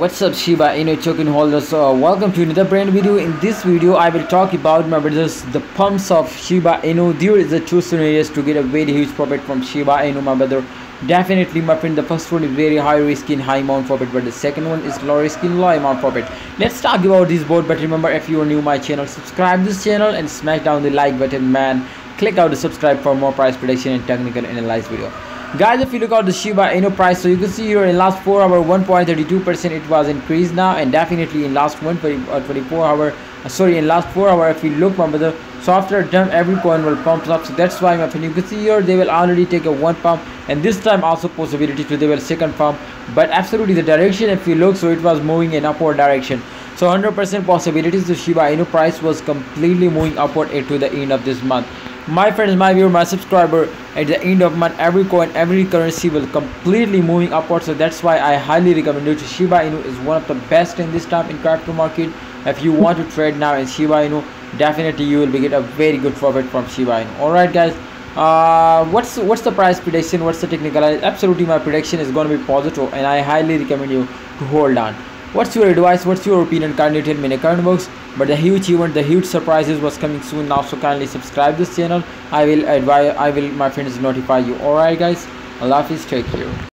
what's up shiba inu token holders uh, welcome to another brand video. In this video i will talk about my brothers the pumps of shiba inu. There is a two scenarios to get a very huge profit from shiba inu my brother. Definitely my friend the first one is very high risk in high amount profit but the second one is low risk in low amount profit. Let's talk about this board but remember if you are new my channel subscribe this channel and smash down the like button man. Click out the subscribe for more price prediction and technical analysis video guys if you look at the shiba inu price so you can see here in last four hour 1.32 percent it was increased now and definitely in last uh, 24 hour uh, sorry in last four hour if you look my brother so after a every coin will pump up. So that's why my friend you can see here they will already take a one pump and this time also possibility to they will second pump. But absolutely the direction if you look so it was moving in upward direction. So 100% possibilities the shiba inu price was completely moving upward into the end of this month my friends my viewer my subscriber. At the end of month every coin every currency will completely moving upward so that's why i highly recommend you to shiba inu is one of the best in this time in crypto market. If you want to trade now in shiba inu definitely you will be get a very good profit from shiba inu. All right guys. Uh, what's what's the price prediction? What's the technical? Absolutely my prediction is going to be positive and i highly recommend you to hold on what's your advice? What's your opinion? Kindly tell me in the comment box. But the huge event the huge surprises was coming soon. Now so kindly subscribe this channel. I will advise i will my friends notify you. All right guys. Allah hafiz take care